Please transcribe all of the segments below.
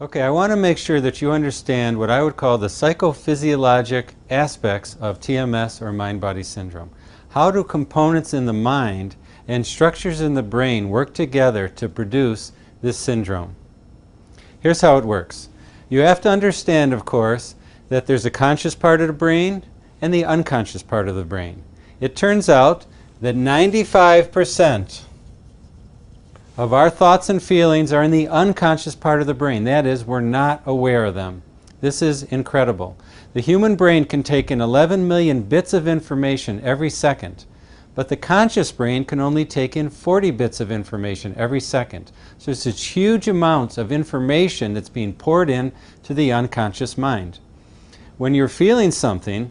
Okay, I want to make sure that you understand what I would call the psychophysiologic aspects of TMS or mind body syndrome. How do components in the mind and structures in the brain work together to produce this syndrome? Here's how it works. You have to understand, of course, that there's a conscious part of the brain and the unconscious part of the brain. It turns out that 95% of our thoughts and feelings are in the unconscious part of the brain. That is, we're not aware of them. This is incredible. The human brain can take in 11 million bits of information every second, but the conscious brain can only take in 40 bits of information every second. So it's huge amounts of information that's being poured in to the unconscious mind. When you're feeling something,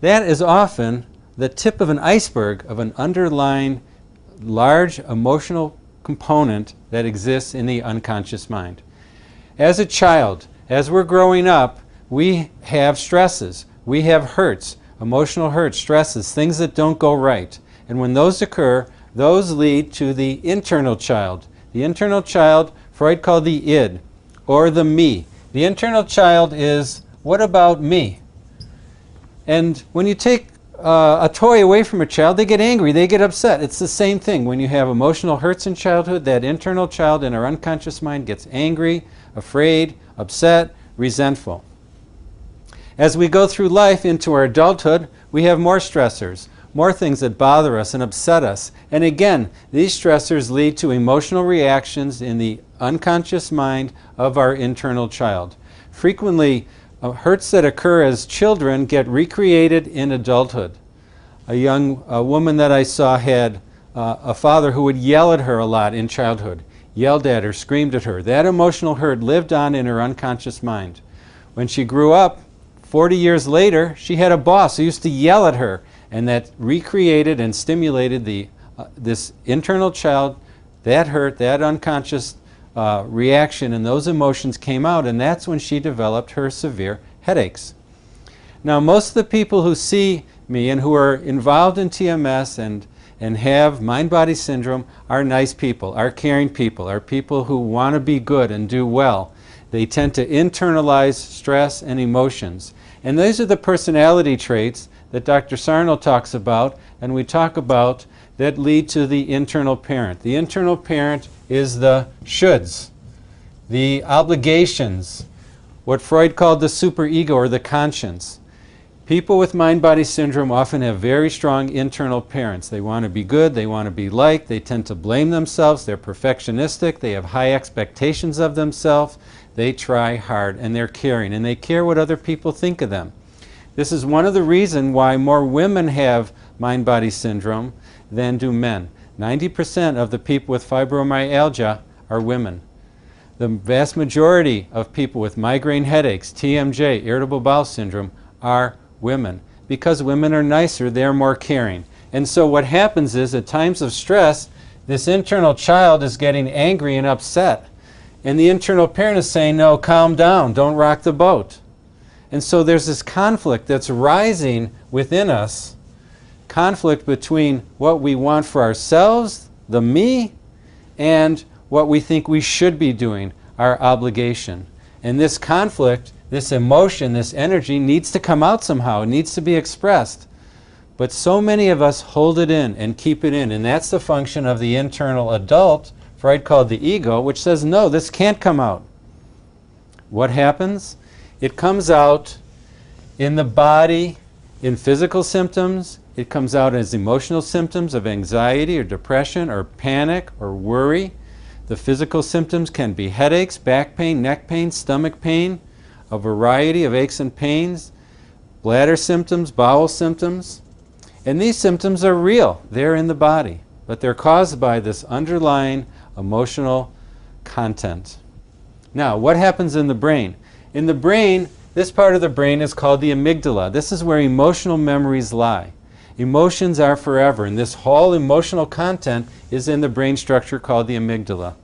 that is often the tip of an iceberg of an underlying large emotional component that exists in the unconscious mind. As a child, as we're growing up, we have stresses, we have hurts, emotional hurts, stresses, things that don't go right. And when those occur, those lead to the internal child. The internal child, Freud called the id, or the me. The internal child is, what about me? And when you take uh, a toy away from a child, they get angry, they get upset. It's the same thing. When you have emotional hurts in childhood, that internal child in our unconscious mind gets angry, afraid, upset, resentful. As we go through life into our adulthood, we have more stressors, more things that bother us and upset us. And again, these stressors lead to emotional reactions in the unconscious mind of our internal child. Frequently, uh, hurts that occur as children get recreated in adulthood. A young a woman that I saw had uh, a father who would yell at her a lot in childhood, yelled at her, screamed at her. That emotional hurt lived on in her unconscious mind. When she grew up, 40 years later, she had a boss who used to yell at her, and that recreated and stimulated the, uh, this internal child, that hurt, that unconscious uh, reaction and those emotions came out, and that's when she developed her severe headaches. Now, most of the people who see me and who are involved in TMS and, and have mind body syndrome are nice people, are caring people, are people who want to be good and do well. They tend to internalize stress and emotions. And these are the personality traits that Dr. Sarno talks about and we talk about that lead to the internal parent. The internal parent is the shoulds, the obligations, what Freud called the superego or the conscience. People with mind body syndrome often have very strong internal parents. They want to be good, they want to be liked, they tend to blame themselves, they're perfectionistic, they have high expectations of themselves, they try hard, and they're caring, and they care what other people think of them. This is one of the reasons why more women have mind body syndrome than do men. 90% of the people with fibromyalgia are women. The vast majority of people with migraine headaches, TMJ, irritable bowel syndrome, are women. Because women are nicer, they're more caring. And so what happens is at times of stress, this internal child is getting angry and upset. And the internal parent is saying, no, calm down, don't rock the boat. And so there's this conflict that's rising within us conflict between what we want for ourselves, the me, and what we think we should be doing, our obligation. And this conflict, this emotion, this energy needs to come out somehow, it needs to be expressed. But so many of us hold it in and keep it in, and that's the function of the internal adult, Freud called the ego, which says, no, this can't come out. What happens? It comes out in the body, in physical symptoms, it comes out as emotional symptoms of anxiety or depression or panic or worry. The physical symptoms can be headaches, back pain, neck pain, stomach pain, a variety of aches and pains, bladder symptoms, bowel symptoms. And these symptoms are real, they're in the body, but they're caused by this underlying emotional content. Now, what happens in the brain? In the brain, this part of the brain is called the amygdala. This is where emotional memories lie. Emotions are forever, and this whole emotional content is in the brain structure called the amygdala.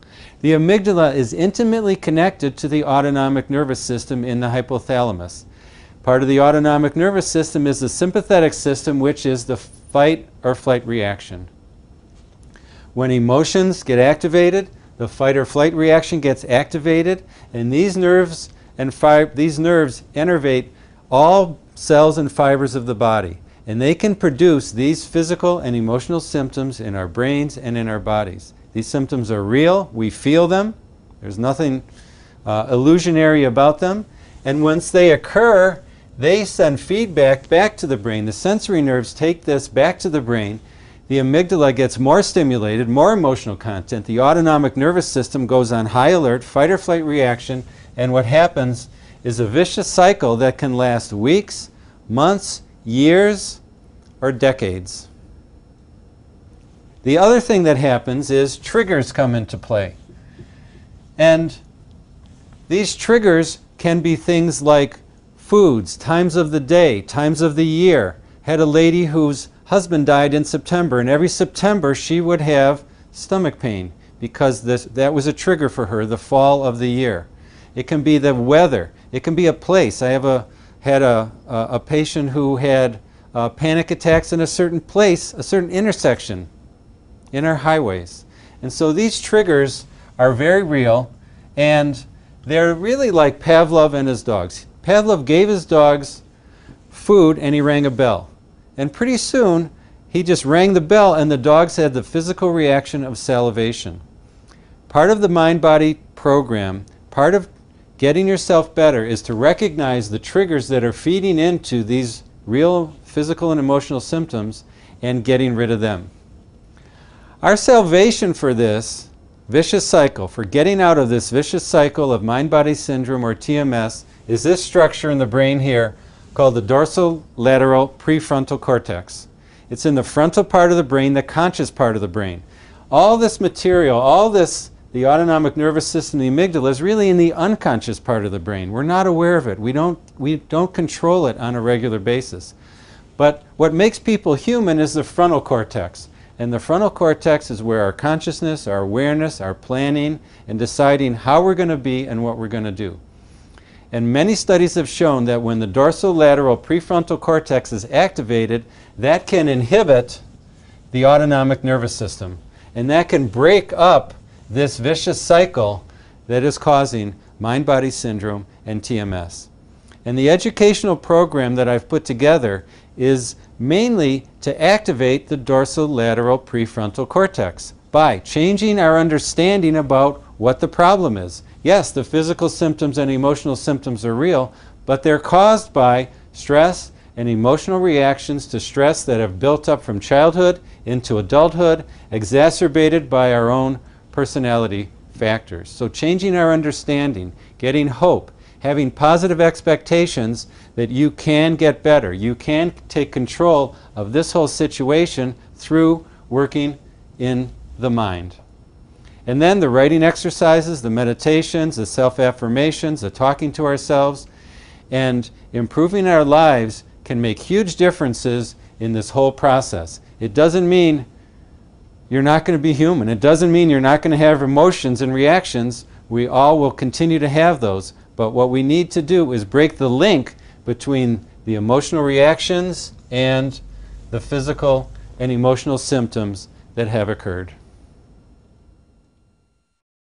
The amygdala is intimately connected to the autonomic nervous system in the hypothalamus. Part of the autonomic nervous system is the sympathetic system, which is the fight or flight reaction. When emotions get activated, the fight or flight reaction gets activated, and these nerves and these nerves innervate all cells and fibers of the body. And they can produce these physical and emotional symptoms in our brains and in our bodies. These symptoms are real, we feel them, there's nothing uh, illusionary about them. And once they occur, they send feedback back to the brain. The sensory nerves take this back to the brain. The amygdala gets more stimulated, more emotional content. The autonomic nervous system goes on high alert, fight or flight reaction, and what happens is a vicious cycle that can last weeks, months, years, or decades. The other thing that happens is triggers come into play. And these triggers can be things like foods, times of the day, times of the year. Had a lady whose husband died in September, and every September she would have stomach pain because this, that was a trigger for her, the fall of the year. It can be the weather. It can be a place. I have a, had a, a, a patient who had uh, panic attacks in a certain place, a certain intersection in our highways. And so these triggers are very real, and they're really like Pavlov and his dogs. Pavlov gave his dogs food and he rang a bell. And pretty soon, he just rang the bell, and the dogs had the physical reaction of salivation. Part of the mind body program, part of getting yourself better, is to recognize the triggers that are feeding into these real physical and emotional symptoms and getting rid of them. Our salvation for this vicious cycle, for getting out of this vicious cycle of mind body syndrome or TMS, is this structure in the brain here called the dorsolateral prefrontal cortex. It's in the frontal part of the brain, the conscious part of the brain. All this material, all this, the autonomic nervous system, the amygdala, is really in the unconscious part of the brain. We're not aware of it. We don't, we don't control it on a regular basis. But what makes people human is the frontal cortex. And the frontal cortex is where our consciousness, our awareness, our planning, and deciding how we're going to be and what we're going to do. And many studies have shown that when the dorsolateral prefrontal cortex is activated, that can inhibit the autonomic nervous system. And that can break up this vicious cycle that is causing mind body syndrome and TMS. And the educational program that I've put together is mainly to activate the dorsolateral prefrontal cortex by changing our understanding about what the problem is. Yes, the physical symptoms and emotional symptoms are real, but they're caused by stress and emotional reactions to stress that have built up from childhood into adulthood, exacerbated by our own personality factors. So, changing our understanding, getting hope, having positive expectations that you can get better. You can take control of this whole situation through working in the mind. And then the writing exercises, the meditations, the self affirmations, the talking to ourselves, and improving our lives can make huge differences in this whole process. It doesn't mean you're not going to be human. It doesn't mean you're not going to have emotions and reactions. We all will continue to have those. But what we need to do is break the link between the emotional reactions and the physical and emotional symptoms that have occurred.